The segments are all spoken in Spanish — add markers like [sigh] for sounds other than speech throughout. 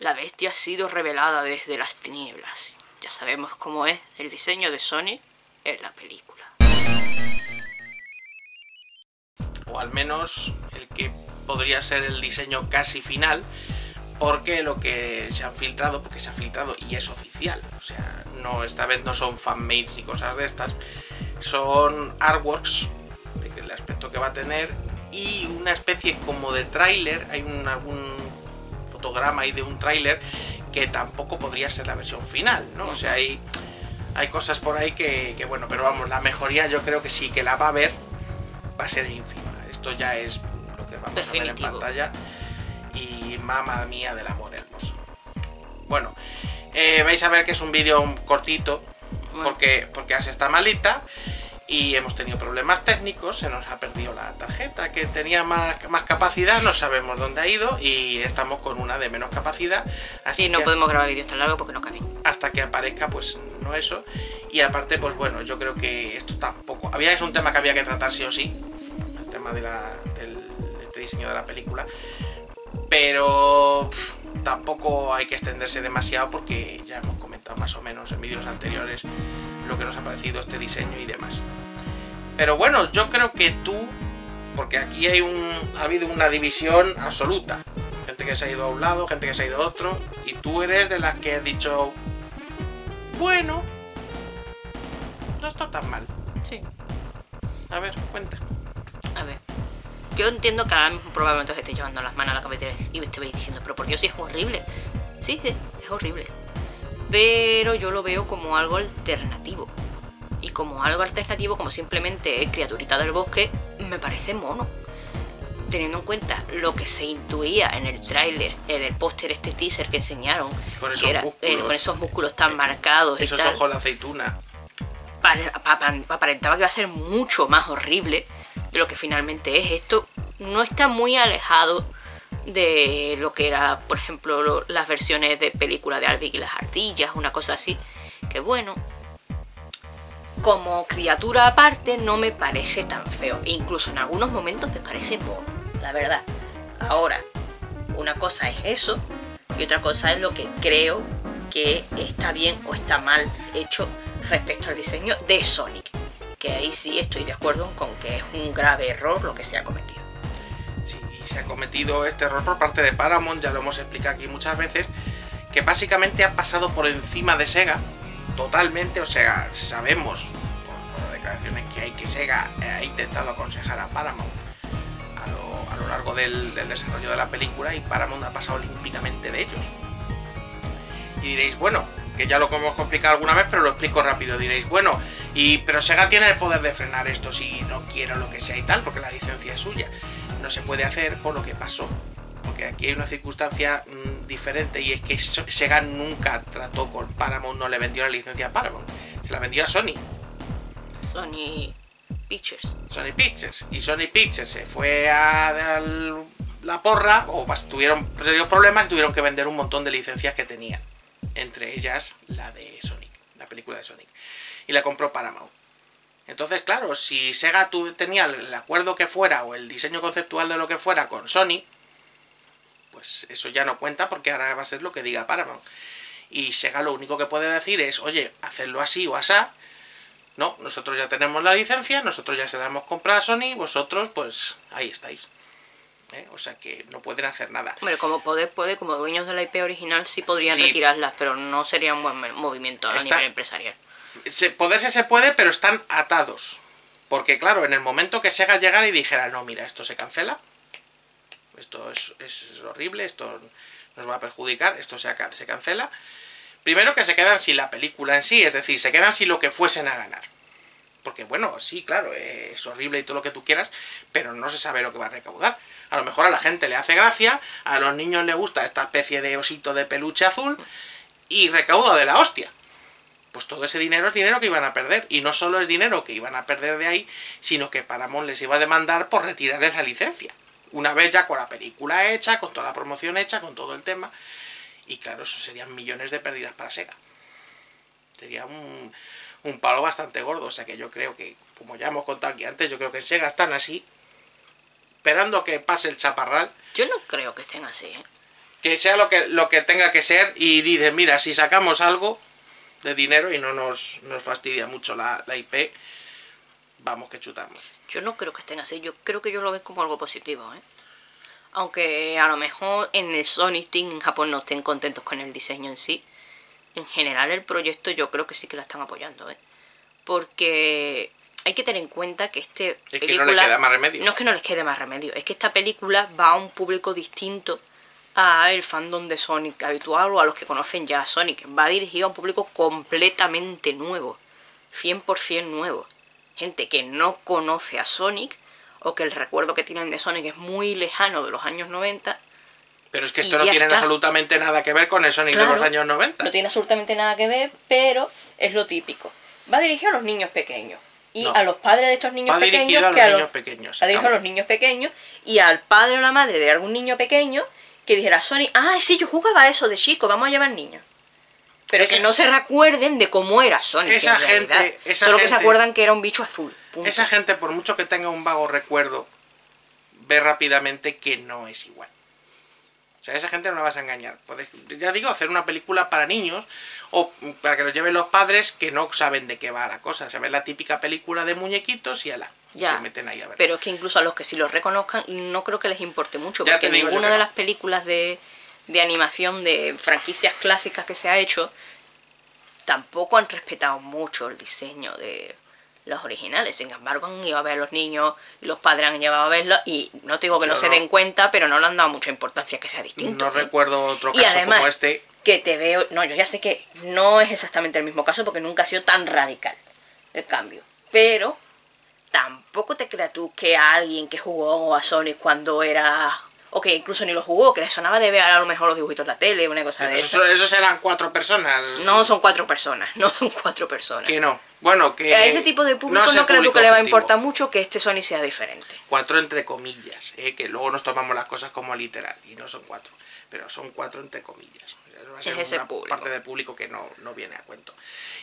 La bestia ha sido revelada desde las tinieblas. Ya sabemos cómo es el diseño de Sony en la película. O al menos el que podría ser el diseño casi final. Porque lo que se han filtrado, porque se ha filtrado y es oficial. O sea, no, esta vez no son fanmates ni cosas de estas. Son artworks de el aspecto que va a tener y una especie como de tráiler. Hay un, algún fotograma ahí de un tráiler que tampoco podría ser la versión final, ¿no? O sea, hay, hay cosas por ahí que, que, bueno, pero vamos, la mejoría yo creo que sí que la va a ver, va a ser ínfima. Esto ya es lo que vamos a ver en pantalla. Y mamá mía del amor hermoso. Bueno, eh, vais a ver que es un vídeo cortito, porque, porque As está malita y hemos tenido problemas técnicos, se nos ha perdido la tarjeta que tenía más, más capacidad, no sabemos dónde ha ido y estamos con una de menos capacidad. Así y no podemos grabar vídeos tan largos porque no caben. Hasta que aparezca, pues no eso. Y aparte, pues bueno, yo creo que esto tampoco... Había es un tema que había que tratar sí o sí, el tema de la, del este diseño de la película, pero tampoco hay que extenderse demasiado porque ya hemos comentado más o menos en vídeos anteriores lo que nos ha parecido este diseño y demás. Pero bueno, yo creo que tú, porque aquí hay un, ha habido una división absoluta. Gente que se ha ido a un lado, gente que se ha ido a otro, y tú eres de las que has dicho, bueno, no está tan mal. Sí. A ver, cuenta. A ver. Yo entiendo que ahora mismo probablemente os estéis llevando las manos a la cabeza y me estéis diciendo, pero por Dios, sí es horrible. Sí, es horrible pero yo lo veo como algo alternativo. Y como algo alternativo, como simplemente criaturita del bosque, me parece mono. Teniendo en cuenta lo que se intuía en el tráiler, en el póster, este teaser que enseñaron, con esos, era, músculos, con esos músculos tan marcados. Esos y tal, ojos de aceituna. Aparentaba que iba a ser mucho más horrible de lo que finalmente es. Esto no está muy alejado de lo que era, por ejemplo, las versiones de película de Alvin y las ardillas, una cosa así, que bueno, como criatura aparte no me parece tan feo, incluso en algunos momentos me parece mono, la verdad. Ahora, una cosa es eso y otra cosa es lo que creo que está bien o está mal hecho respecto al diseño de Sonic, que ahí sí estoy de acuerdo con que es un grave error lo que se ha cometido se ha cometido este error por parte de Paramount, ya lo hemos explicado aquí muchas veces, que básicamente ha pasado por encima de Sega, totalmente, o sea, sabemos por, las declaraciones que hay que Sega ha intentado aconsejar a Paramount a lo, largo del, desarrollo de la película y Paramount ha pasado olímpicamente de ellos. Y diréis, bueno, que ya lo hemos complicado alguna vez, pero lo explico rápido, diréis, bueno, y pero Sega tiene el poder de frenar esto si no quiere lo que sea y tal, porque la licencia es suya no se puede hacer por lo que pasó. Porque aquí hay una circunstancia mmm, diferente y es que Sega nunca trató con Paramount, no le vendió la licencia a Paramount, se la vendió a Sony. Sony Pictures. Sony Pictures. Y Sony Pictures se fue a, a la porra o tuvieron problemas y tuvieron que vender un montón de licencias que tenían. Entre ellas la de Sonic, la película de Sonic. Y la compró Paramount. Entonces, claro, si Sega tenía el acuerdo que fuera o el diseño conceptual de lo que fuera con Sony, pues eso ya no cuenta porque ahora va a ser lo que diga Paramount. Y Sega lo único que puede decir es, oye, hacerlo así o asá. No, nosotros ya tenemos la licencia, nosotros ya se la hemos comprado a Sony, vosotros pues ahí estáis. ¿Eh? O sea que no pueden hacer nada. Hombre, como poder puede, como dueños de la IP original sí podrían sí. retirarlas, pero no sería un buen movimiento a nivel empresarial se, poderse se puede, pero están atados. Porque claro, en el momento que Sega llegara y dijera, no, mira, esto se cancela, esto es, horrible, esto nos va a perjudicar, esto se, se cancela. Primero que se quedan sin la película en sí, es decir, se quedan sin lo que fuesen a ganar. Porque bueno, sí, claro, es horrible y todo lo que tú quieras, pero no se sabe lo que va a recaudar. A lo mejor a la gente le hace gracia, a los niños les gusta esta especie de osito de peluche azul y recauda de la hostia pues todo ese dinero es dinero que iban a perder. Y no solo es dinero que iban a perder de ahí, sino que Paramount les iba a demandar por retirarles la licencia. Una vez ya con la película hecha, con toda la promoción hecha, con todo el tema. Y claro, eso serían millones de pérdidas para Sega. Sería un, un palo bastante gordo. O sea que yo creo que, como ya hemos contado aquí antes, yo creo que en Sega están así, esperando que pase el chaparral. Yo no creo que estén así, ¿eh? que sea lo que, lo que tenga que ser y dices, mira, si sacamos algo de dinero y no nos, nos fastidia mucho la, la IP, vamos que chutamos. Yo no creo que estén así, yo creo que ellos lo ven como algo positivo, ¿eh? Aunque a lo mejor en el Sonic Team en Japón no estén contentos con el diseño en sí, en general el proyecto yo creo que sí que la están apoyando, ¿eh? Porque hay que tener en cuenta que este Es que no les queda más remedio. no es que no les quede más remedio, es que esta película va a un público distinto a el fandom de Sonic habitual o a los que conocen ya a Sonic. Va dirigido a un público completamente nuevo, 100% nuevo. Gente que no conoce a Sonic o que el recuerdo que tienen de Sonic es muy lejano de los años 90. Pero es que esto no tiene está. absolutamente nada que ver con el Sonic de los años 90. No tiene absolutamente nada que ver, pero es lo típico. Va dirigido a los niños pequeños. Y No. a los padres de estos niños Va pequeños. a los que niños pequeños, Va dirigido a los niños pequeños. Y al padre o la madre de algún niño pequeño que dijera Sonic, ah, sí, yo jugaba eso de chico, vamos a llevar niños. Pero Esa- que no se recuerden de cómo era Sonic. Esa realidad. gente- esa Solo que se acuerdan que era un bicho azul. punto. Esa gente, por mucho que tenga un vago recuerdo, ve rápidamente que no es igual. O sea, esa gente no la vas a engañar. Puedes, ya digo, hacer una película para niños o para que lo lleven los padres que no saben de qué va la cosa. Se ve la típica película de muñequitos y ala. Y Ya, se meten ahí a ver. Pero es que incluso a los que sí los reconozcan, no creo que les importe mucho, Ya porque ninguna de no. las películas de, de animación de franquicias clásicas que se ha hecho tampoco han respetado mucho el diseño de los originales. Sin embargo, han ido a ver a los niños y los padres han llevado a verlos y no te digo que no se den cuenta, pero no le han dado mucha importancia que sea distinto. no ¿eh? recuerdo otro Y caso además, como este. que te veo. No, yo ya sé que no es exactamente el mismo caso porque nunca ha sido tan radical el cambio. Pero tampoco te creas tú que a alguien que jugó a Sonic cuando era. O que incluso ni lo jugó, que le sonaba de ver a lo mejor los dibujitos en la tele, una cosa de Eso, eso. esos eran cuatro personas. No son cuatro personas, [laughs] no son cuatro personas. Que no. Bueno, que. a ese tipo de público no, creo tú que le va a importar mucho que este Sonic sea diferente. cuatro entre comillas, ¿eh? que luego nos tomamos las cosas como literal y no son cuatro, pero son cuatro entre comillas. Va a ser Es ese una público. parte del público que no, no viene a cuento.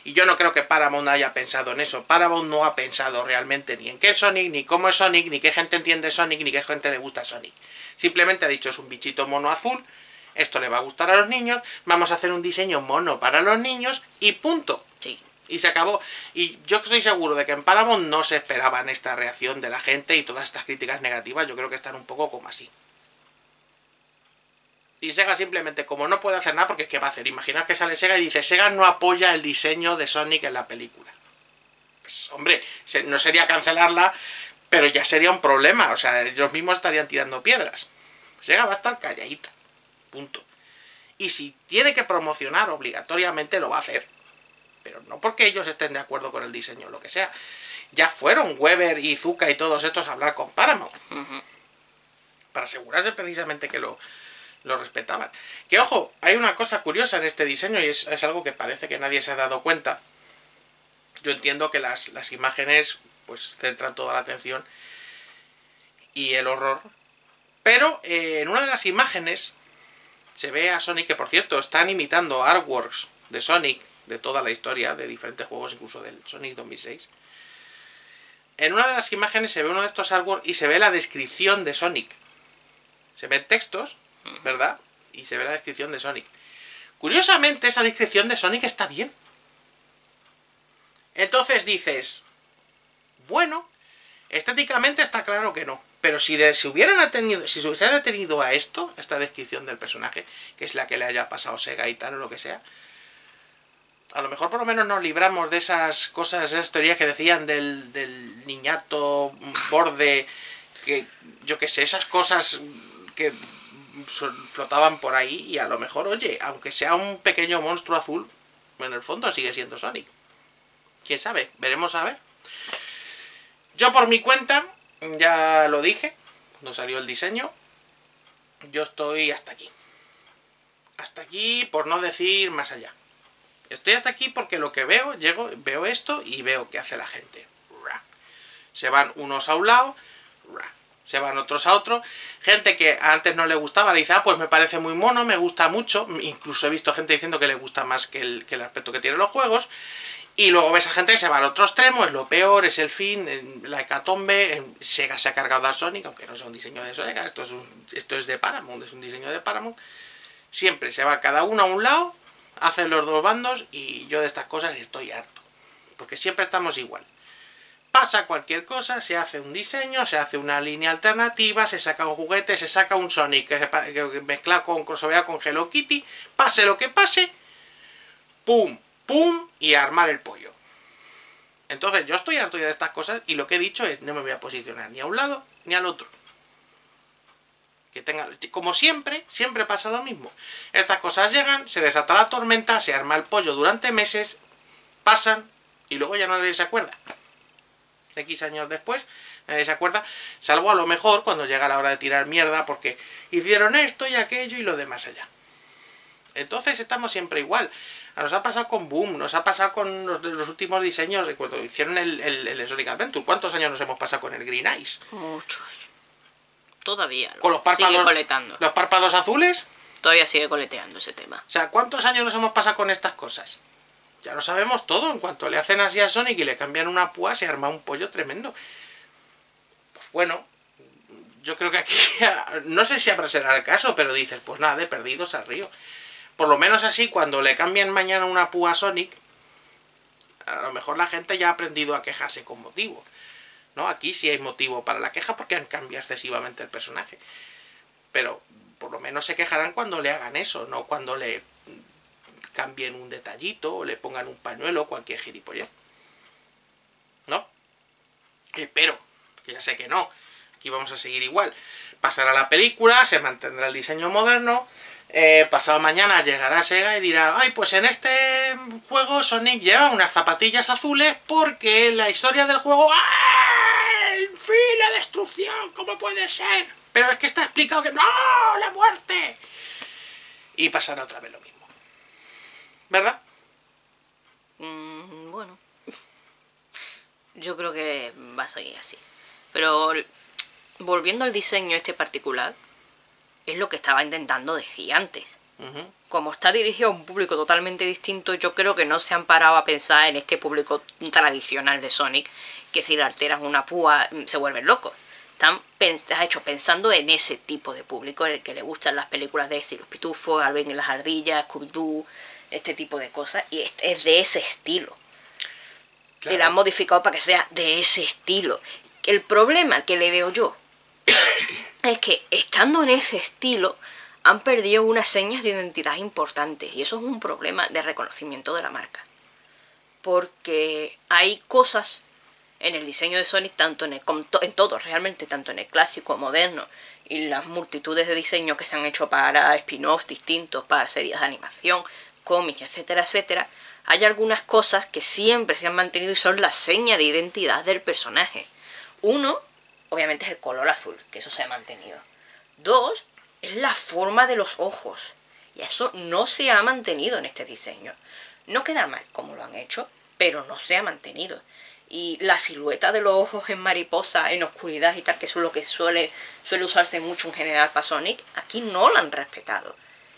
Y yo no creo que Paramount haya pensado en eso. Paramount no ha pensado realmente ni en qué es Sonic, ni cómo es Sonic, ni qué gente entiende Sonic, ni qué gente le gusta Sonic. Simplemente ha dicho es un bichito mono azul, esto le va a gustar a los niños, vamos a hacer un diseño mono para los niños y punto. Sí. Y se acabó. Y yo estoy seguro de que en Paramount no se esperaban esta reacción de la gente y todas estas críticas negativas. Yo creo que están un poco como así. Y Sega simplemente, como no puede hacer nada, porque ¿qué va a hacer? Imaginaos que sale Sega y dice, Sega no apoya el diseño de Sonic en la película. Pues hombre, no sería cancelarla, pero ya sería un problema. O sea, ellos mismos estarían tirando piedras. Sega va a estar calladita. Punto. Y si tiene que promocionar obligatoriamente, lo va a hacer pero no porque ellos estén de acuerdo con el diseño o lo que sea. Ya fueron Weber y Zuka y todos estos a hablar con Paramount. Para asegurarse precisamente que lo, lo respetaban. Que ojo, hay una cosa curiosa en este diseño y es, es algo que parece que nadie se ha dado cuenta. Yo entiendo que las, las imágenes pues centran toda la atención y el horror. Pero eh, en una de las imágenes se ve a Sonic, que por cierto están imitando artworks de Sonic de toda la historia, de diferentes juegos, incluso del Sonic 2006. En una de las imágenes se ve uno de estos artworks y se ve la descripción de Sonic. Se ven textos, ¿verdad? Y se ve la descripción de Sonic. Curiosamente, esa descripción de Sonic está bien. Entonces dices, bueno, estéticamente está claro que no. Pero si, de- si hubieran atenido, si se hubieran atenido a esto, esta descripción del personaje, que es la que le haya pasado Sega y tal o lo que sea, a lo mejor por lo menos nos libramos de esas cosas, esas teorías que decían del, del niñato borde, que yo qué sé, esas cosas que flotaban por ahí y a lo mejor, oye, aunque sea un pequeño monstruo azul, en el fondo sigue siendo Sonic. ¿Quién sabe? Veremos a ver. Yo por mi cuenta, ya lo dije, cuando salió el diseño, yo estoy hasta aquí. Hasta aquí, por no decir más allá. Estoy hasta aquí porque lo que veo, llego, veo esto y veo qué hace la gente. Se van unos a un lado. Se van otros a otro. Gente que antes no le gustaba, le dice, ah, pues me parece muy mono, me gusta mucho. Incluso he visto gente diciendo que le gusta más que el, el aspecto que tienen los juegos. Y luego ves a gente que se va al otro extremo, es lo peor, es el fin, la hecatombe. Sega se ha cargado a Sonic, aunque no sea un diseño de Sega, esto es, esto es de Paramount, es un diseño de Paramount. Siempre se va cada uno a un lado, hacen los dos bandos y yo de estas cosas estoy harto. Porque siempre estamos igual. Pasa cualquier cosa, se hace un diseño, se hace una línea alternativa, se saca un juguete, se saca un Sonic que, mezcla con crossover con Hello Kitty, pase lo que pase, pum, pum y armar el pollo. Entonces yo estoy harto ya de estas cosas y lo que he dicho es no me voy a posicionar ni a un lado ni al otro. Que tenga, como siempre, siempre pasa lo mismo. Estas cosas llegan, se desata la tormenta, se arma el pollo durante meses, pasan y luego ya nadie se acuerda. X años después, nadie se acuerda, salvo a lo mejor cuando llega la hora de tirar mierda porque hicieron esto y aquello y lo demás allá. Entonces estamos siempre igual. Nos ha pasado con Boom, nos ha pasado con los, los últimos diseños de cuando hicieron el, el, el Sonic Adventure. ¿Cuántos años nos hemos pasado con el Green Eyes? Muchos. Todavía. Con los Sigue párpados, coletando. los párpados azules. Todavía sigue coleteando ese tema. O sea, ¿cuántos años nos hemos pasado con estas cosas? Ya lo sabemos todo. En cuanto le hacen así a Sonic y le cambian una púa, se arma un pollo tremendo. Pues bueno, yo creo que aquí, [laughs] no sé si habrá será el caso, pero dices, pues nada, de perdidos al río. Por lo menos así, cuando le cambian mañana una púa a Sonic, a lo mejor la gente ya ha aprendido a quejarse con motivo. ¿No? Aquí sí hay motivo para la queja porque han cambiado excesivamente el personaje. Pero por lo menos se quejarán cuando le hagan eso, no cuando le cambien un detallito o le pongan un pañuelo cualquier gilipollez. ¿No? Espero, que ya sé que no. Aquí vamos a seguir igual. Pasará la película, se mantendrá el diseño moderno. eh, pasado mañana llegará Sega y dirá, ay, pues en este juego Sonic lleva unas zapatillas azules porque la historia del juego... ¡Ah! ¡El fin, la destrucción! ¿Cómo puede ser? Pero es que está explicado que... ¡No! ¡La muerte! Y pasará otra vez lo mismo. ¿Verdad? Mm, bueno. [laughs] Yo creo que va a seguir así. Pero volviendo al diseño este particular, es lo que estaba intentando decir antes. Como está dirigido a un público totalmente distinto, yo creo que no se han parado a pensar en este público tradicional de Sonic, que si le alteras una púa mm, se vuelven locos. Están pens- hecho pensando en ese tipo de público, el que le gustan las películas de Esi, los pitufos, Alvin y las ardillas, Scooby-Doo, este tipo de cosas, y es- es de ese estilo. Claro. Y la han modificado para que sea de ese estilo. El problema que le veo yo [coughs] es que estando en ese estilo han perdido unas señas de identidad importantes y eso es un problema de reconocimiento de la marca. Porque hay cosas en el diseño de Sonic, tanto en, el, en todo, realmente, tanto en el clásico, moderno y las multitudes de diseños que se han hecho para spin-offs distintos, para series de animación, cómics, etcétera, etcétera, hay algunas cosas que siempre se han mantenido y son la seña de identidad del personaje. Uno, obviamente, es el color azul, que eso se ha mantenido. Dos, es la forma de los ojos. Y eso no se ha mantenido en este diseño. No queda mal como lo han hecho, pero no se ha mantenido. Y la silueta de los ojos en mariposa, en oscuridad y tal, que eso es lo que suele, suele usarse mucho en general para Sonic, aquí no lo han respetado.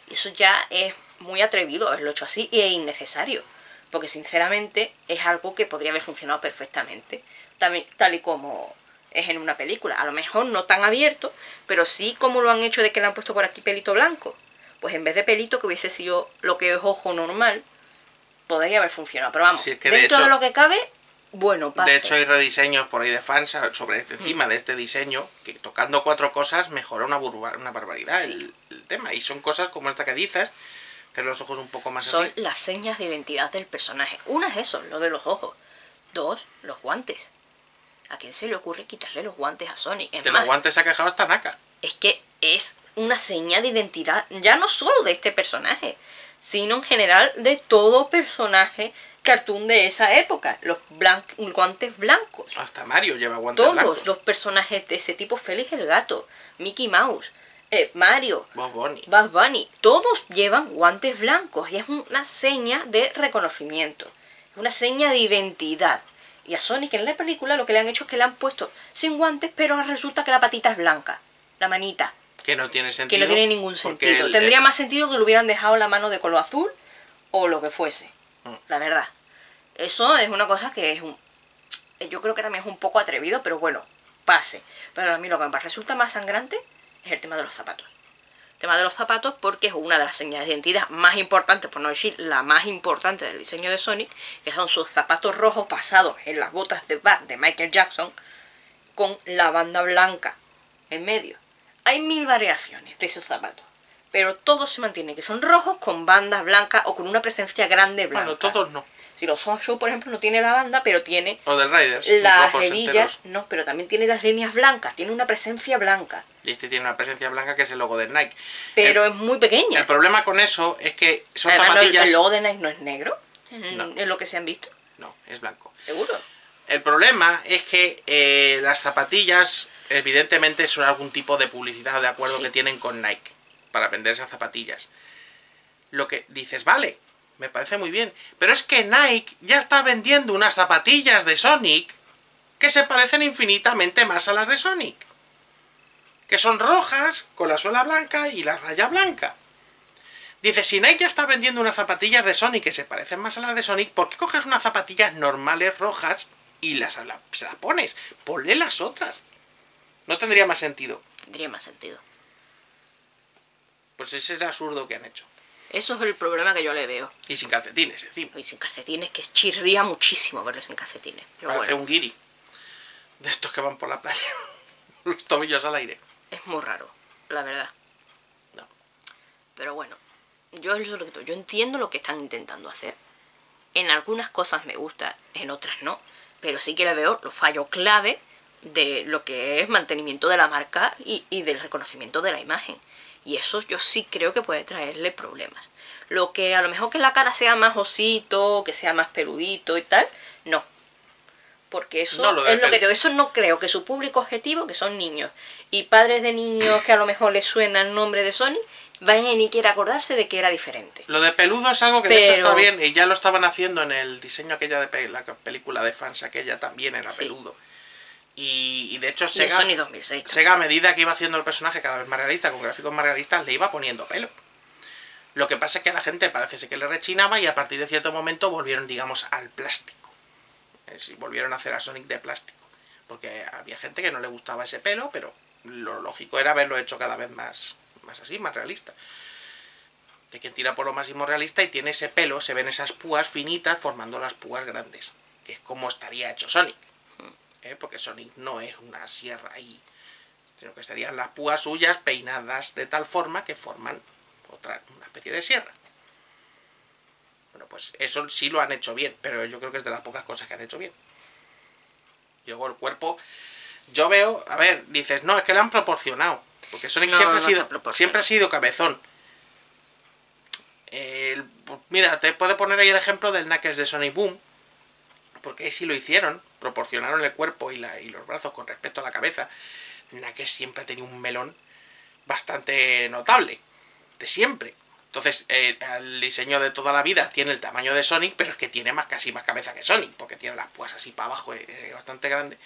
Eso ya es muy atrevido haberlo hecho así y es innecesario. Porque sinceramente es algo que podría haber funcionado perfectamente. También, tal y como es en una película. A lo mejor no tan abierto, pero sí como lo han hecho de que le han puesto por aquí pelito blanco. Pues en vez de pelito que hubiese sido lo que es ojo normal, podría haber funcionado. Pero vamos, Sí, es que de dentro de, hecho- lo que cabe, bueno, pasa. De hecho, hay rediseños por ahí de fans sobre este, encima de este diseño que tocando cuatro cosas mejora una, burba- una barbaridad Sí. el, el tema. Y son cosas como esta que dices, tener los ojos un poco más son así. las señas de identidad del personaje. Una es eso, lo de los ojos. Dos, los guantes. ¿A quién se le ocurre quitarle los guantes a Sonic? Es De más, los guantes se ha quejado hasta Naka. es que es una seña de identidad, ya no solo de este personaje, sino en general de todo personaje cartoon de esa época. Los blan- guantes blancos. Hasta Mario lleva guantes Todos blancos. los personajes de ese tipo, Félix el gato, Mickey Mouse, eh, Mario, Bob Bunny. Bugs Bunny, todos llevan guantes blancos y es una seña de reconocimiento, una seña de identidad. Y a Sonic en la película lo que le han hecho es que le han puesto sin guantes, pero resulta que la patita es blanca, la manita, Que no tiene que sentido. no tiene ningún sentido. el- Tendría el- más sentido que le hubieran dejado la mano de color azul o lo que fuese, Mm. la verdad. Eso es una cosa que es un... Yo creo que también es un poco atrevido, pero bueno, pase. Pero a mí lo que me resulta más sangrante es el tema de los zapatos. tema de los zapatos porque es una de las señales de identidad más importantes, por no decir la más importante del diseño de Sonic, que son sus zapatos rojos pasados en las botas de bat de Michael Jackson con la banda blanca en medio. Hay mil variaciones de esos zapatos, pero todos se mantienen que son rojos con bandas blancas o con una presencia grande blanca. Bueno, todos no. Si los Soft Show, por ejemplo, no tiene la banda, pero tiene O del Riders. las hebillas, no, pero también tiene las líneas blancas, tiene una presencia blanca, Y este tiene una presencia blanca que es el logo de Nike. pero el, es muy pequeña. el problema con eso es que son Además, no, el- zapatillas. el logo de Nike no es negro, No. en lo que se han visto, No, es blanco. seguro. El problema es que eh, las zapatillas, evidentemente, son algún tipo de publicidad de acuerdo Sí. que tienen con Nike para vender esas zapatillas. Lo que dices, vale, me parece muy bien. Pero es que Nike ya está vendiendo unas zapatillas de Sonic que se parecen infinitamente más a las de Sonic. Que son rojas, con la suela blanca y la raya blanca. Dice, si Nike ya está vendiendo unas zapatillas de Sonic que se parecen más a las de Sonic, ¿por qué coges unas zapatillas normales rojas y las, la- se las pones? Ponle las otras. No tendría más sentido. Tendría más sentido. Pues ese es el absurdo que han hecho. Eso es el problema que yo le veo. Y sin calcetines encima. Y sin calcetines, que chirría muchísimo verlo sin calcetines. Pero Parece bueno, un guiri. De estos que van por la playa. [laughs] Los tobillos al aire. es muy raro, la verdad. No. Pero bueno, yo, yo entiendo lo que están intentando hacer. En algunas cosas me gusta, en otras no. Pero sí que le veo los fallos clave de lo que es mantenimiento de la marca y, y del reconocimiento de la imagen. Y eso yo sí creo que puede traerle problemas. Lo que a lo mejor que la cara sea más osito, que sea más peludito y tal, no. Porque eso No, lo es lo que digo, eso no creo que su público objetivo, que son niños, y padres de niños que a lo mejor les suena el nombre de Sony, van a ni quiera acordarse de que era diferente. Lo de peludo es algo que de hecho está bien. Y ya lo estaban haciendo en el diseño aquella de pe- la película de fans, aquella también era Sí. peludo. Y, y de hecho Y Sega, Sony 2006. también. Sega a medida que iba haciendo el personaje cada vez más realista, con gráficos más realistas, le iba poniendo pelo. Lo que pasa es que a la gente parece que le rechinaba y a partir de cierto momento volvieron, digamos, al plástico. Es decir, volvieron a hacer a Sonic de plástico. Porque había gente que no le gustaba ese pelo, pero lo lógico era haberlo hecho cada vez más, más así, más realista. De quien tira por lo máximo realista y tiene ese pelo, se ven esas púas finitas formando las púas grandes. Que es como estaría hecho Sonic. ¿Eh? Porque Sonic no es una sierra ahí. Sino que estarían las púas suyas peinadas de tal forma que forman otra, una especie de sierra. Bueno, pues eso sí lo han hecho bien, pero yo creo que es de las pocas cosas que han hecho bien. Y luego el cuerpo, yo veo, a ver, dices, no, es que le han proporcionado. Porque Sonic No, siempre, no ha sido, siempre ha sido cabezón. El- pues mira, te puedo poner ahí el ejemplo del Knuckles de Sonic Boom. Porque sí lo hicieron. Proporcionaron el cuerpo y, la, y los brazos con respecto a la cabeza. Knuckles siempre ha tenido un melón bastante notable. De siempre. Entonces, eh, el diseño de toda la vida tiene el tamaño de Sonic, pero es que tiene más casi más cabeza que Sonic, porque tiene las púas así para abajo, eh, eh, bastante grande.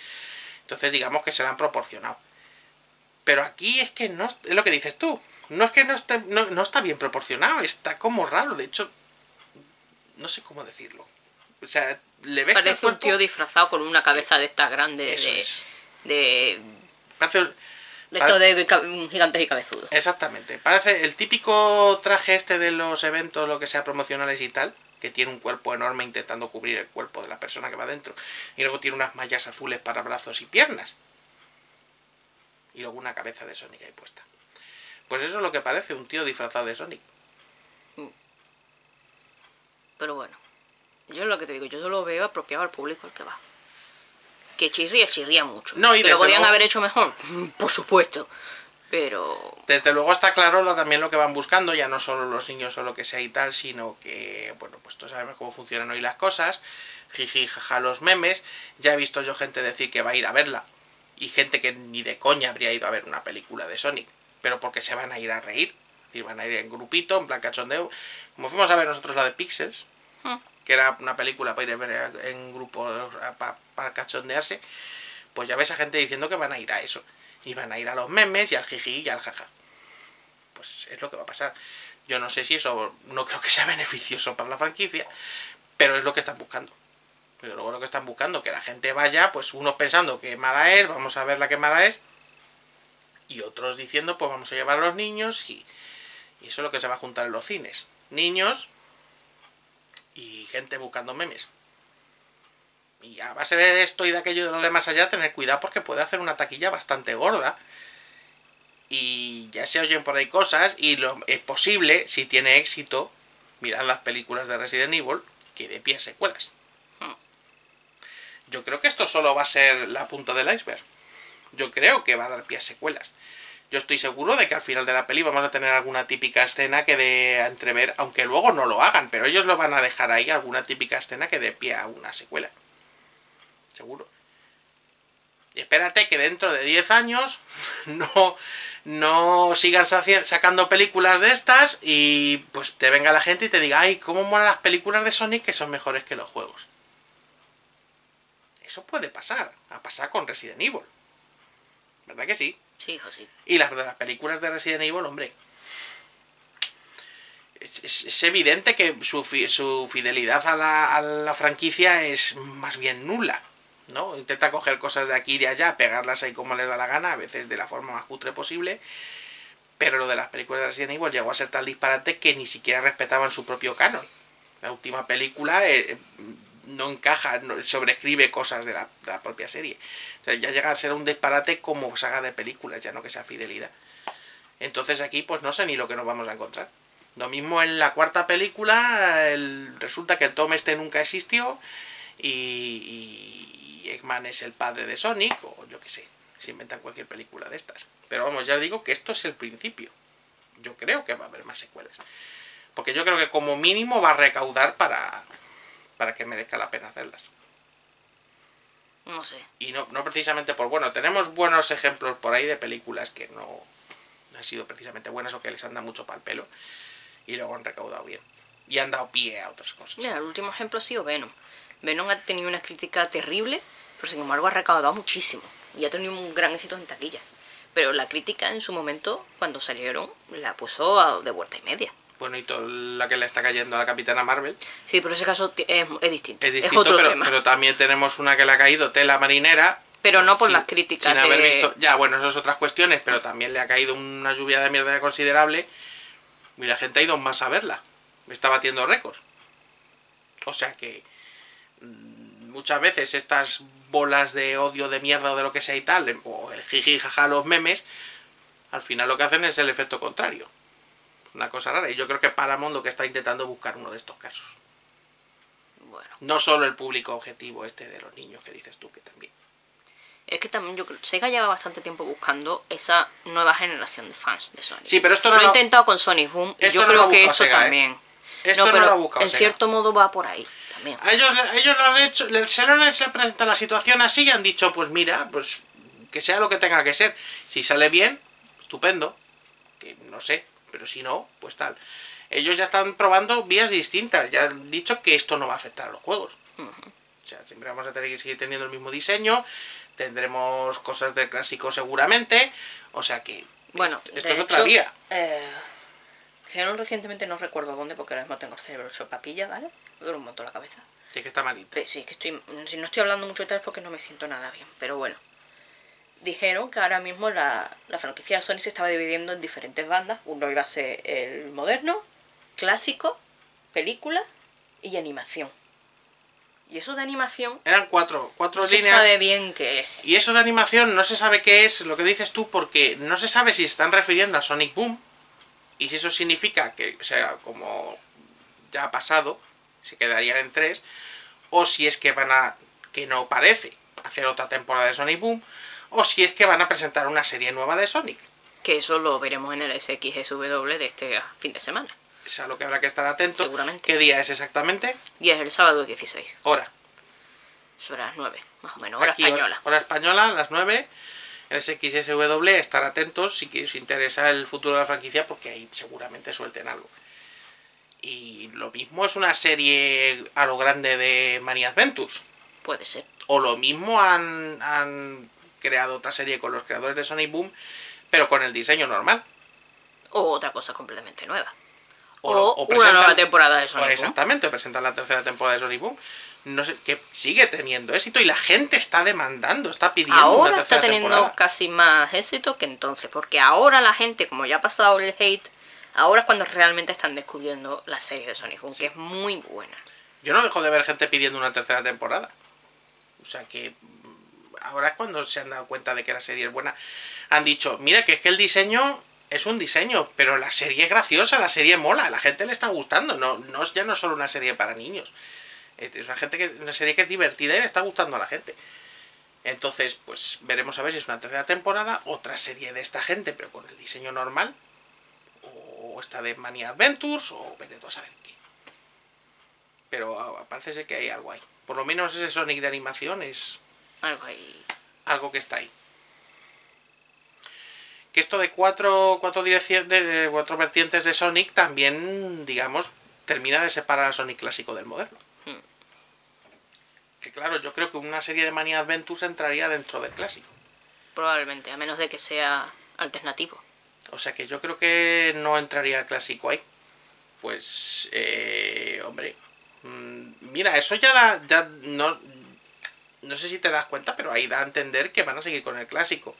Entonces, digamos que se la han proporcionado. Pero aquí es que no es lo que dices tú. No es que no no, no está bien proporcionado, está como raro. De hecho, no sé cómo decirlo. O sea, le ves Parece un tío disfrazado con una cabeza de estas grandes Eso de, es. de, Parece, pare- esto de gigantes y cabezudos. Exactamente. Parece el típico traje este de los eventos, lo que sea, promocionales y tal, que tiene un cuerpo enorme intentando cubrir el cuerpo de la persona que va dentro. Y luego tiene unas mallas azules para brazos y piernas. Y luego una cabeza de Sonic ahí puesta. Pues eso es lo que parece, un tío disfrazado de Sonic. Pero bueno, yo lo que te digo, yo lo veo apropiado al público al que va. Que chirría, chirría mucho. No, y que lo podían luego- haber hecho mejor, [laughs] por supuesto. Pero Desde luego está claro lo, también lo que van buscando, ya no solo los niños o lo que sea y tal, sino que, bueno, pues todos sabemos cómo funcionan hoy las cosas, jiji, jaja, los memes, ya he visto yo gente decir que va a ir a verla, y gente que ni de coña habría ido a ver una película de Sonic, pero porque se van a ir a reír, decir, van a ir en grupito, en plan cachondeo, como fuimos a ver nosotros la de Pixels, Hmm. Que era una película para ir a ver en grupo para cachondearse, pues ya ves a gente diciendo que van a ir a eso. Y van a ir a los memes y al jiji y al jaja. Pues es lo que va a pasar. Yo no sé si eso no creo que sea [laughs] beneficioso para la franquicia, pero es lo que están buscando. Pero luego lo que están buscando, que la gente vaya, pues unos pensando que mala es, vamos a ver la que mala es, Y otros diciendo, pues vamos a llevar a los niños y eso es lo que se va a juntar en los cines. Niños y gente buscando memes. Y a base de esto y de aquello de lo demás allá, tener cuidado porque puede hacer una taquilla bastante gorda. Y ya se oyen por ahí cosas y lo, es posible, si tiene éxito, mirad las películas de Resident Evil, que de pie secuelas. Hmm. Yo creo que esto solo va a ser la punta del iceberg. Yo creo que va a dar pie a secuelas. Yo estoy seguro de que al final de la peli vamos a tener alguna típica escena que a entrever, aunque luego no lo hagan, pero ellos lo van a dejar ahí, alguna típica escena que dé pie a una secuela. Seguro. Y espérate que dentro de 10 años [laughs] no, no sigan sacando películas de estas y pues te venga la gente y te diga, ay, cómo molan las películas de Sonic que son mejores que los juegos. Eso puede pasar, a pasar con Resident Evil. ¿Verdad que sí? Sí, hijo, sí. Y las de las películas de Resident Evil, hombre. Es, es- es evidente que su, fi- su fidelidad a la, a la franquicia es más bien nula. ¿no? Intenta coger cosas de aquí y de allá, pegarlas ahí como les da la gana, a veces de la forma más cutre posible. Pero lo de las películas de Resident Evil llegó a ser tal disparate que ni siquiera respetaban su propio canon. La última película eh, no encaja, sobrescribe cosas de la, de la propia serie. Ya llega a ser un disparate como saga de películas, ya no que sea fidelidad. Entonces aquí pues no sé ni lo que nos vamos a encontrar. Lo mismo en la cuarta película, el- resulta que el Tom este nunca existió y, y- y Eggman es el padre de Sonic, o yo qué sé, se inventan cualquier película de estas. Pero vamos, ya digo que esto es el principio. Yo creo que va a haber más secuelas. Porque yo creo que como mínimo va a recaudar para, para que merezca la pena hacerlas. No sé. Y no, no precisamente por bueno, tenemos buenos ejemplos por ahí de películas que no han sido precisamente buenas o que les han dado mucho pal pelo y luego han recaudado bien. Y han dado pie a otras cosas. Mira, el último ejemplo ha sido Venom. Venom ha tenido una crítica terrible, pero sin embargo ha recaudado muchísimo. Y ha tenido un gran éxito en taquilla. Pero la crítica en su momento, cuando salieron, la puso de vuelta y media. Bueno, y toda la que le está cayendo a la Capitana Marvel Sí, pero ese caso es, es distinto. es distinto, otro pero, tema. pero también tenemos una que le ha caído tela marinera. Pero no por sin- las críticas Sin haber de- visto. Ya, bueno, eso es otras cuestiones, pero también le ha caído una lluvia de mierda considerable. Y la gente ha ido más a verla. Está batiendo récords. O sea que. mm, Muchas veces estas bolas de odio de mierda o de lo que sea y tal, o el jiji jaja los memes, al final lo que hacen es el efecto contrario. Una cosa rara. Y yo creo que Paramount lo que está intentando buscar uno de estos casos. Bueno, No solo el público objetivo este de los niños que dices tú que también. es que también yo creo Sega lleva bastante tiempo buscando esa nueva generación de fans de Sonic. Sí, pero esto no lo he lo- intentado con Sonic Boom Esto yo no creo ha que esto Sega, ¿eh? también. Esto no pero lo ha buscado en Sega. cierto modo va por ahí también. A ellos, ellos lo han hecho, se se han presentado la situación así y han dicho, pues mira, pues que sea lo que tenga que ser. Si sale bien, estupendo. Que no sé, pero si no, pues tal. Ellos ya están probando vías distintas. Ya han dicho que esto no va a afectar a los juegos. O sea, siempre vamos a tener que seguir teniendo el mismo diseño. Tendremos cosas del clásico seguramente. O sea que Bueno, esto, esto de es otra vía. Eh, hicieron recientemente, no recuerdo dónde, porque ahora mismo tengo el cerebro hecho papilla, ¿vale? Me duele un montón la cabeza. Sí, que está malito. Pe- Sí, es que estoy, si no estoy hablando mucho de tal es porque no me siento nada bien, pero bueno. Dijeron que ahora mismo la, la franquicia de Sony se estaba dividiendo en diferentes bandas. Uno iba a ser el moderno, clásico, película y animación. Y eso de animación Eran cuatro, cuatro no se líneas. sabe bien qué es. Y eso de animación no se sabe qué es, lo que dices tú, porque no se sabe si se están refiriendo a Sonic Boom. Y si eso significa que, o sea, como ya ha pasado, se quedarían en tres. O si es que van a, que no parece, hacer otra temporada de Sonic Boom. O si es que van a presentar una serie nueva de Sonic. Que eso lo veremos en el SXSW de este fin de semana. Es a lo que habrá que estar atento. Seguramente. ¿Qué día es exactamente? Y es el sábado 16, Hora. sobre las 9, más o menos, hora Aquí, hora- española. Hora, española, a las 9. El SXSW, estar atentos si os interesa el futuro de la franquicia, porque ahí seguramente suelten algo. Y lo mismo es una serie a lo grande de Many Adventures. Puede ser. O lo mismo han, han creado otra serie con los creadores de Sonic Boom, pero con el diseño normal. O otra cosa completamente nueva. O, una nueva temporada de Sonic Boom. Exactamente, presentan la tercera temporada de Sonic Boom. No sé, que sigue teniendo éxito y la gente está demandando, está pidiendo Ahora una tercera está teniendo temporada. casi más éxito que entonces, porque ahora la gente, como ya ha pasado el hate, ahora es cuando realmente están descubriendo la serie de Sonic Boom, que es muy buena. Yo no dejo de ver gente pidiendo una tercera temporada. O sea que ahora es cuando se han dado cuenta de que la serie es buena. Han dicho, mira que es que el diseño es un diseño, pero la serie es graciosa, la serie mola, la gente le está gustando. No, no ya no es solo una serie para niños. Es una, gente que, una serie que es divertida y le está gustando a la gente. Entonces, pues veremos a ver si es una tercera temporada, otra serie de esta gente, pero con el diseño normal. O esta de Mania Adventures, o vete tú a saber qué. Pero parece ser que hay algo ahí. Por lo menos ese Sonic de animación es Algo ahí. algo que está ahí. Que esto de cuatro, cuatro, direcci- de cuatro vertientes de Sonic también, digamos, termina de separar al Sonic clásico del moderno. Hmm. Que claro, yo creo que una serie de Mania Adventures entraría dentro del clásico. Probablemente, a menos de que sea alternativo. O sea que yo creo que no entraría el clásico ahí. Pues, eh, hombre, mm, mira, eso ya da, ya no, no sé si te das cuenta, pero ahí da a entender que van a seguir con el clásico.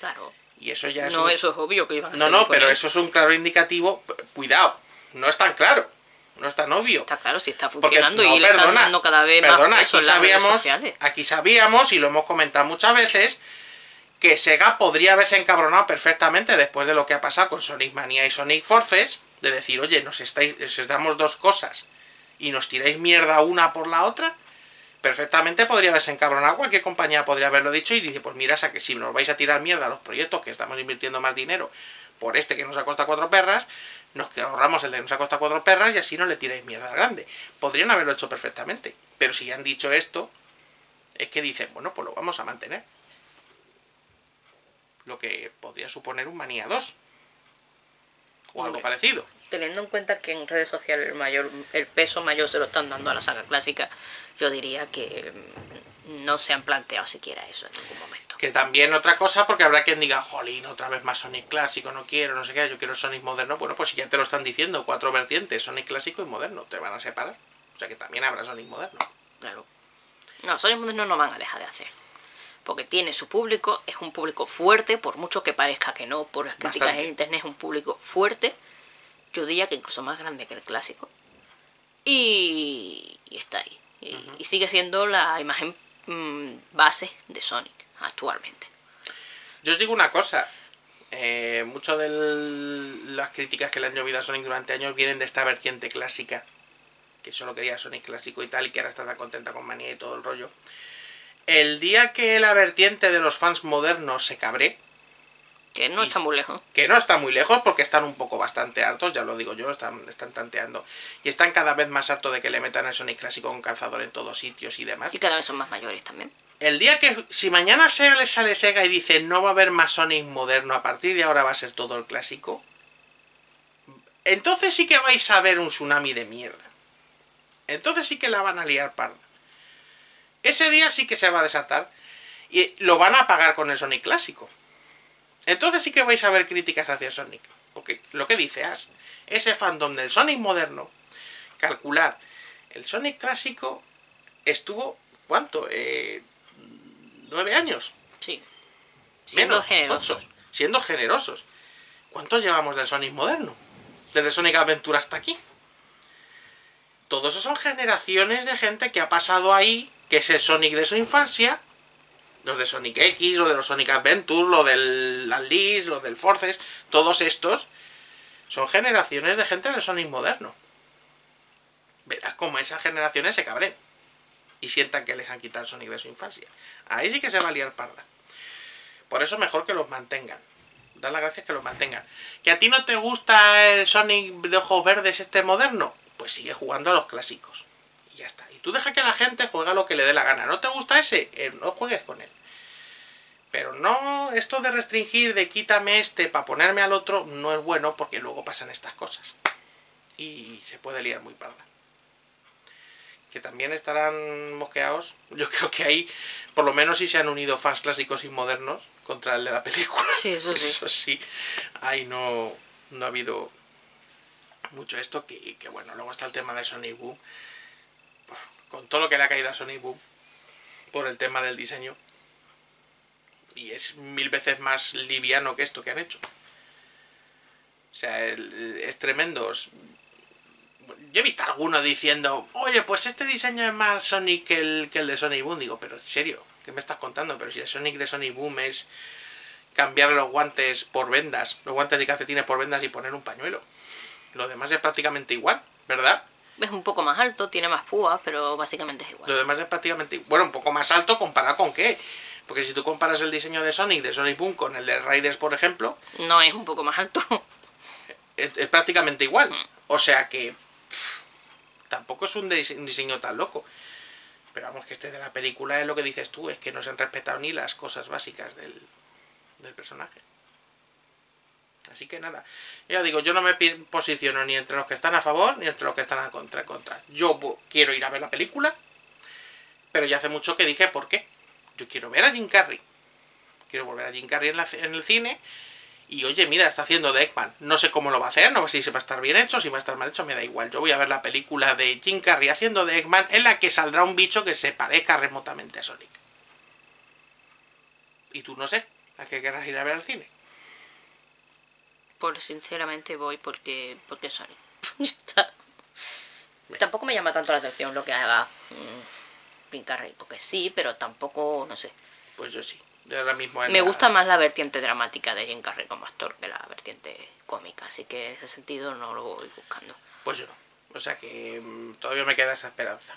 Claro. Y eso ya es No, un- eso es obvio que iban a No, seguir no, con pero él. eso es un claro indicativo. Cuidado, no es tan claro, no es tan obvio. Está claro, si está Porque, funcionando no, y le perdona, dando cada vez perdona, más peso aquí en las redes sabíamos, aquí sabíamos, y lo hemos comentado muchas veces, que Sega podría haberse encabronado perfectamente después de lo que ha pasado con Sonic Mania y Sonic Forces, de decir, oye, nos estáis, os damos dos cosas y nos tiráis mierda una por la otra. Perfectamente podría haberse encabronado, cualquier compañía podría haberlo dicho y dice, pues mira, que si nos vais a tirar mierda a los proyectos que estamos invirtiendo más dinero por este que nos ha costado cuatro perras, nos ahorramos el de nos ha costado cuatro perras y así no le tiráis mierda al grande. Podrían haberlo hecho perfectamente, pero si han dicho esto, es que dicen, bueno, pues lo vamos a mantener. Lo que podría suponer un Manía 2. O algo parecido. Teniendo en cuenta que en redes sociales el mayor el peso mayor se lo están dando a la saga clásica, yo diría que mm, no se han planteado siquiera eso en ningún momento. Que también otra cosa, porque habrá quien diga, jolín, otra vez más Sonic clásico, no quiero, no sé qué, yo quiero Sonic moderno. Bueno, pues si ya te lo están diciendo, cuatro vertientes, Sonic clásico y moderno, te van a separar. O sea que también habrá Sonic moderno. Claro. No, Sonic Moderno no van a dejar de hacer. Porque tiene su público, es un público fuerte, por mucho que parezca que no, por las críticas en internet es un público fuerte. Yo diría que incluso más grande que el clásico. Y, y está ahí. Y, y sigue siendo la imagen mm, base de Sonic actualmente. Yo os digo una cosa. Eh, mucho de las críticas que le han llovido a Sonic durante años vienen de esta vertiente clásica. Que solo quería Sonic clásico y tal, y que ahora está tan contenta con Manía y todo el rollo. El día que la vertiente de los fans modernos se cabre, Que no Y está muy lejos. que no está muy lejos porque están un poco bastante hartos, ya lo digo yo, están, están tanteando. Y están cada vez más hartos de que le metan el Sonic clásico con calzador en todos sitios y demás. Y cada vez son más mayores también. El día que, si mañana se le sale Sega y dice no va a haber más Sonic moderno, a partir de ahora va a ser todo el clásico, entonces sí que vais a ver un tsunami de mierda. Entonces sí que la van a liar parda. Ese día sí que se va a desatar y lo van a pagar con el Sonic clásico. Entonces sí que vais a ver críticas hacia Sonic. Porque lo que dice Ash, ese fandom del Sonic moderno, calcular, el Sonic clásico estuvo, ¿cuánto? Eh, ¿Nueve años? Sí. Siendo Menos, generosos. ocho. Siendo generosos. ¿Cuántos llevamos del Sonic moderno? Desde Sonic Adventure hasta aquí. Todo eso son generaciones de gente que ha pasado ahí, que es el Sonic de su infancia. Los de Sonic X, lo de los Sonic Adventure, lo del Atlas, lo del Forces, todos estos son generaciones de gente del Sonic moderno. Verás cómo esas generaciones se cabren y sientan que les han quitado el Sonic de su infancia. Ahí sí que se va a liar parda. Por eso mejor que los mantengan. Dar las gracias que los mantengan. ¿Que a ti no te gusta el Sonic de ojos verdes este moderno? Pues sigue jugando a los clásicos. Y ya está. Tú deja que la gente juega lo que le dé la gana. ¿No te gusta ese? Eh, no juegues con él. Pero no, esto de restringir, de quítame este para ponerme al otro, no es bueno porque luego pasan estas cosas. Y se puede liar muy parda. Que también estarán mosqueados. Yo [laughs] creo que ahí, por lo menos si se han unido fans clásicos y modernos contra el de la película. Sí, eso sí. Eso sí. Ahí no, no ha habido mucho esto, que, que bueno, luego está el tema de Sonic Boom. Con todo lo que le ha caído a Sonic Boom por el tema del diseño. Y es mil veces más liviano que esto que han hecho. O sea, es tremendo. Yo he visto alguno diciendo, oye, pues este diseño es más Sonic que el, que el de Sonic Boom. Digo, pero en serio, ¿qué me estás contando? Pero si el Sonic de Sonic Boom es cambiar los guantes por vendas, los guantes y calcetines por vendas y poner un pañuelo. Lo demás es prácticamente igual, ¿verdad? Es un poco más alto, tiene más púas, pero básicamente es igual. Lo demás es prácticamente, bueno, un poco más alto comparado con qué. Porque si tú comparas el diseño de Sonic, de Sonic Boom, con el de Raiders, por ejemplo, No es un poco más alto. es, es prácticamente igual. O sea que pff, tampoco es un, dise- un diseño tan loco. Pero vamos, que este de la película es lo que dices tú, es que no se han respetado ni las cosas básicas del, del personaje. Así que nada, ya digo, yo no me posiciono ni entre los que están a favor ni entre los que están a contra. contra. Yo quiero ir a ver la película, pero ya hace mucho que dije por qué. Yo quiero ver a Jim Carrey. Quiero volver a Jim Carrey en, la- en el cine. Y oye, mira, está haciendo de Eggman. No sé cómo lo va a hacer, no sé si va a estar bien hecho, si va a estar mal hecho, me da igual. Yo voy a ver la película de Jim Carrey haciendo de Eggman en la que saldrá un bicho que se parezca remotamente a Sonic. Y tú no sé, ¿a qué querrás ir a ver al cine? Sinceramente voy porque porque [laughs] está. Tampoco me llama tanto la atención lo que haga mm, Jim Carrey, porque sí, pero tampoco, no sé. Pues yo sí. Yo ahora mismo Me la- gusta más la vertiente dramática de Jim Carrey como actor que la vertiente cómica, así que en ese sentido no lo voy buscando. Pues yo no. O sea que mm, todavía me queda esa esperanza.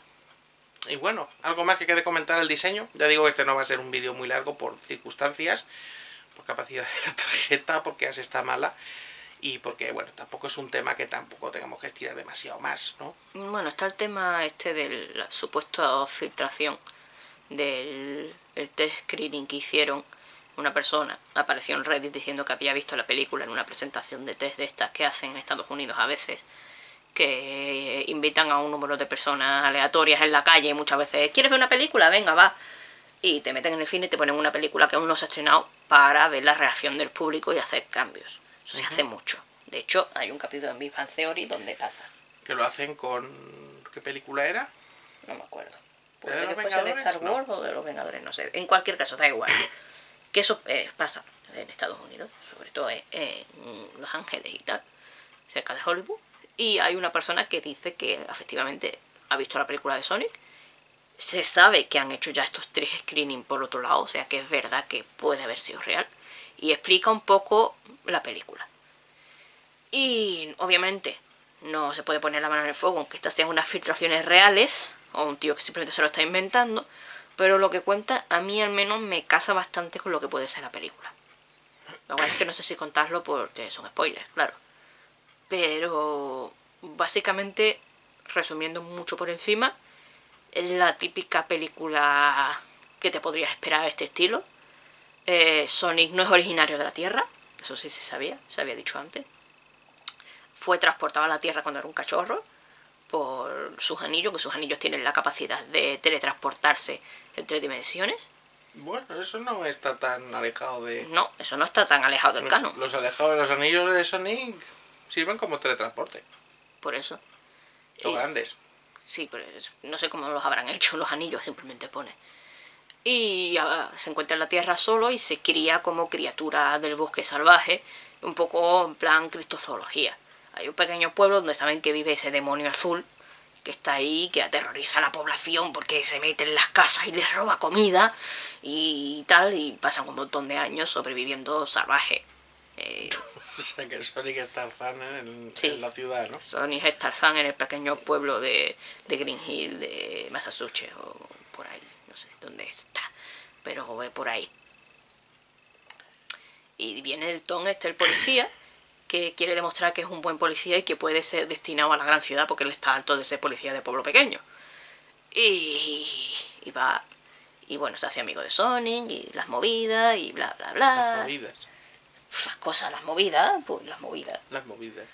Y bueno, algo más que quede comentar el diseño. Ya digo que este no va a ser un vídeo muy largo por circunstancias, por capacidad de la tarjeta, porque así está mala. Y porque, bueno, tampoco es un tema que tampoco tengamos que estirar demasiado más, ¿no? Bueno, está el tema este de la supuesta filtración del el test screening que hicieron. Una persona apareció en Reddit diciendo que había visto la película en una presentación de test de estas que hacen en Estados Unidos a veces, que invitan a un número de personas aleatorias en la calle y muchas veces, ¿quieres ver una película? Venga, va. Y te meten en el cine y te ponen una película que aún no se ha estrenado para ver la reacción del público y hacer cambios. Eso se hace mucho. De hecho, hay un capítulo en Big Bang Theory donde pasa. Que lo hacen con... ¿Qué película era? No me acuerdo. ¿Era Puede de que los fuese de? Star Wars o de los Vengadores, no sé. En cualquier caso, da igual. [coughs] Que eso eh, pasa en Estados Unidos, sobre todo en, en Los Ángeles y tal, cerca de Hollywood. Y hay una persona que dice que efectivamente ha visto la película de Sonic. Se sabe que han hecho ya estos tres screenings por otro lado, o sea que es verdad que puede haber sido real. Y explica un poco la película. Y obviamente no se puede poner la mano en el fuego aunque estas sean unas filtraciones reales o un tío que simplemente se lo está inventando. Pero lo que cuenta a mí al menos me casa bastante con lo que puede ser la película. Lo cual es que no sé si contarlo porque son spoilers, claro. Pero básicamente, resumiendo mucho por encima, es la típica película que te podrías esperar de este estilo. Eh, Sonic no es originario de la Tierra, eso sí se sabía, se había dicho antes. Fue transportado a la Tierra cuando era un cachorro por sus anillos, que sus anillos tienen la capacidad de teletransportarse entre dimensiones. Bueno, eso no está tan alejado de... No, eso no está tan alejado del Los, canon. los alejados de los anillos de Sonic sirven como teletransporte. Por eso. Son Y- grandes. Sí, pero no sé cómo los habrán hecho, los anillos simplemente pone. Y ah, se encuentra en la Tierra solo y se cría como criatura del bosque salvaje, un poco en plan cristozoología. Hay un pequeño pueblo donde saben que vive ese demonio azul que está ahí, que aterroriza a la población porque se mete en las casas y les roba comida y tal, y pasan un montón de años sobreviviendo salvaje. Eh, [laughs] O sea que Sonic es Tarzán en, Sí. en la ciudad, ¿no? Sonic es Tarzán en el pequeño pueblo de, de Green Hill, de Massachusetts, o por ahí, no sé dónde está, pero es por ahí. Y viene el Tom, este el policía, [coughs] que quiere demostrar que es un buen policía y que puede ser destinado a la gran ciudad porque él está alto de ser policía de pueblo pequeño. Y, y va, y bueno, se hace amigo de Sonic y las movidas y bla, bla, Las bla. movidas. Las cosas, las movidas, pues las movidas. Las movidas.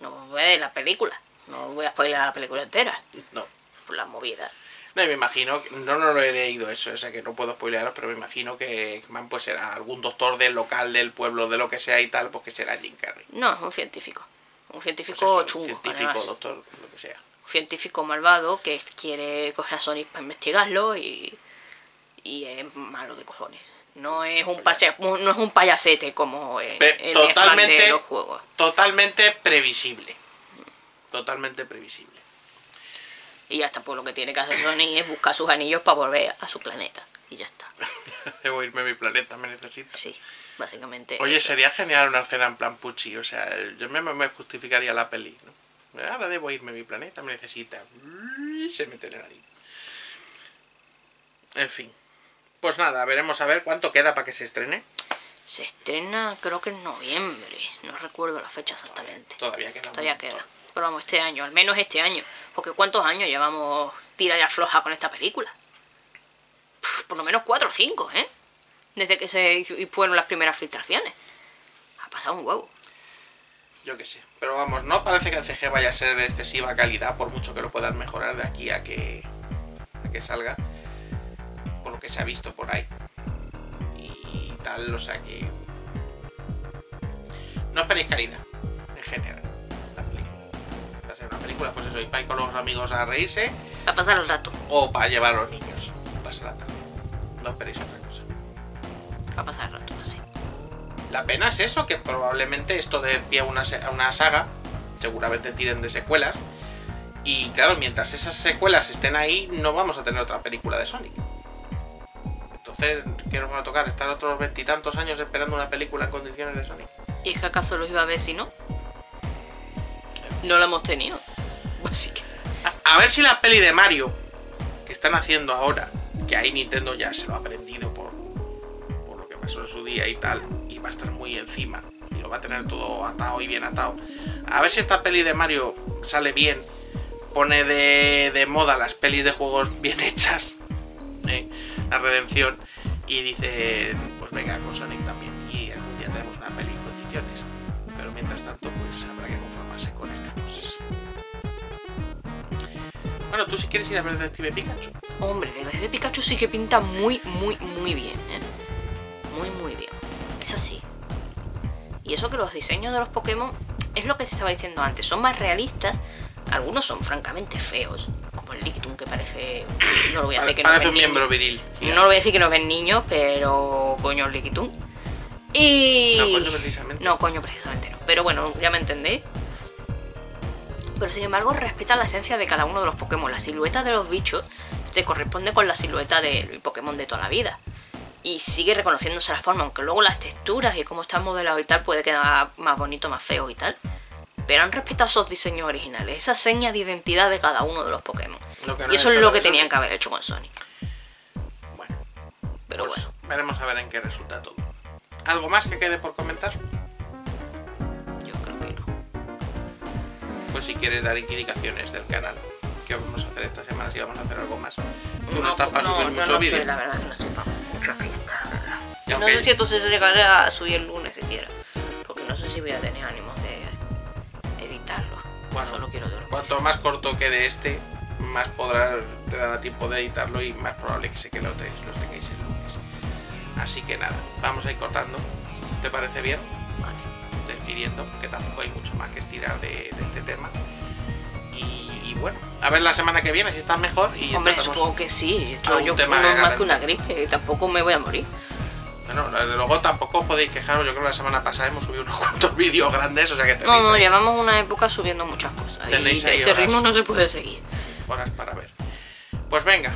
No ve la película. No voy a spoiler la película entera. No. Por las movidas. No, y me imagino, que- no, no lo he leído eso, o sea que no puedo spoilearos, pero me imagino que Eggman pues será algún doctor del local, del pueblo, de lo que sea y tal, pues que será Jim Carrey. No, es un científico. Un científico Pues eso, chungo, científico, además. doctor, lo que sea. Un científico malvado que quiere coger a Sonic para investigarlo y, y es malo de cojones. No es un pase- no es un payasete como Pe- en el totalmente- de los juegos. Totalmente previsible. Totalmente previsible. Y ya está, pues lo que tiene que hacer Sonic es buscar sus anillos para volver a su planeta. Y ya está. [laughs] Debo irme a mi planeta, me necesita. Sí, básicamente. Oye, eso. sería genial una escena en plan Pucci, o sea, yo me, me justificaría la peli, ¿no? Ahora debo irme a mi planeta, me necesita. Se mete en el nariz. En fin. Pues nada, veremos a ver cuánto queda para que se estrene. Se estrena creo que en noviembre. No recuerdo la fecha exactamente. Todavía queda Todavía queda. Pero vamos, este año, al menos este año. Porque ¿cuántos años llevamos tira y afloja con esta película? Pff, Por lo menos cuatro o cinco, ¿eh? Desde que se fueron las primeras filtraciones. Ha pasado un huevo. Yo qué sé. Pero vamos, no parece que el CG vaya a ser de excesiva calidad, por mucho que lo puedan mejorar de aquí a que, a que salga. Que se ha visto por ahí. Y tal, o sea que. No esperéis calidad, en general, la película. Va a ser una película, pues eso, y para ir con los amigos a reírse, Va a pasar el rato. o para llevar a los niños. Pasar la tarde. No esperéis otra cosa. Va a pasar el rato, así. La pena es eso, que probablemente esto dé pie a una, a una saga, seguramente tiren de secuelas, y claro, mientras esas secuelas estén ahí, no vamos a tener otra película de Sonic. Entonces, ¿qué nos va a tocar? ¿Estar otros veintitantos años esperando una película en condiciones de Sonic? ¿Y es que acaso los iba a ver si no? No la hemos tenido. [laughs] Así que. A, a ver si la peli de Mario, que están haciendo ahora, que ahí Nintendo ya se lo ha aprendido por, por lo que pasó en su día y tal, y va a estar muy encima, y lo va a tener todo atado y bien atado. A ver si esta peli de Mario sale bien, pone de, de moda las pelis de juegos bien [laughs] hechas, ¿eh? la redención, y dice, pues venga, con Sonic también, y algún día tenemos una peli en condiciones. Pero mientras tanto, pues habrá que conformarse con estas cosas. Bueno, tú si quieres ir a ver Detective Pikachu. Hombre, de Pikachu sí que pinta muy, muy, muy bien, ¿eh? Muy, muy bien. Es así. Y eso que los diseños de los Pokémon es lo que se estaba diciendo antes. Son más realistas. Algunos son francamente feos. Lickitung que parece. No lo voy a decir que no Parece ven un miembro viril. No lo voy a decir que no ven niños, pero. Coño, el Lickitung. Y. No, coño, precisamente. No, coño, precisamente no. Pero bueno, ya me entendéis. Pero sin embargo respetan la esencia de cada uno de los Pokémon. La silueta de los bichos se corresponde con la silueta del Pokémon de toda la vida. Y sigue reconociéndose la forma, aunque luego las texturas y cómo están modelados y tal puede quedar más bonito, más feo y tal. Pero han respetado esos diseños originales, esa seña de identidad de cada uno de los Pokémon. Lo no y eso es lo que Sonic. tenían que haber hecho con Sonic. Bueno, Pero pues bueno, veremos a ver en qué resulta todo. ¿Algo más que quede por comentar? yo creo que no. Pues si quieres dar indicaciones del canal, ¿qué vamos a hacer esta semana? Si vamos a hacer algo más. Tú no, estás para subir mucho no vídeo. la verdad que no estoy para mucha fiesta, la verdad. No aunque- sé si esto se llegará a subir el lunes siquiera. Porque no sé si voy a tener editarlo. Bueno, Solo quiero dormir. Cuanto más corto quede este, más podrás, te dará tiempo de editarlo y más probable que sé que lo, te- lo tengáis el lunes. Así que nada, vamos a ir cortando. ¿Te parece bien? Vale. Despidiendo, porque tampoco hay mucho más que estirar de, de este tema. Y, y bueno, a ver la semana que viene si estás mejor y Hombre, supongo que sí. Algún yo tema no de más que una gripe. Tampoco me voy a morir. Bueno, luego tampoco os podéis quejaros. Yo creo que la semana pasada hemos subido unos cuantos [laughs] vídeos grandes, o sea que No, tenéis no, ahí llevamos una época subiendo muchas cosas. Tenéis y ahí ese horas. ritmo no se puede seguir. horas para ver. Pues venga,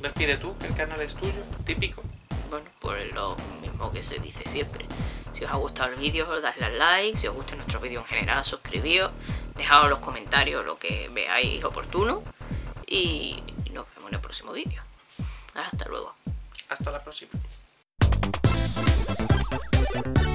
despide tú, que el canal es tuyo, típico. Bueno, pues lo mismo que se dice siempre. Si os ha gustado el vídeo, dadle al like. Si os gusta nuestro vídeo en general, suscribíos. Dejad en los comentarios lo que veáis oportuno. Y nos vemos en el próximo vídeo. Hasta luego. Hasta la próxima. Thank you.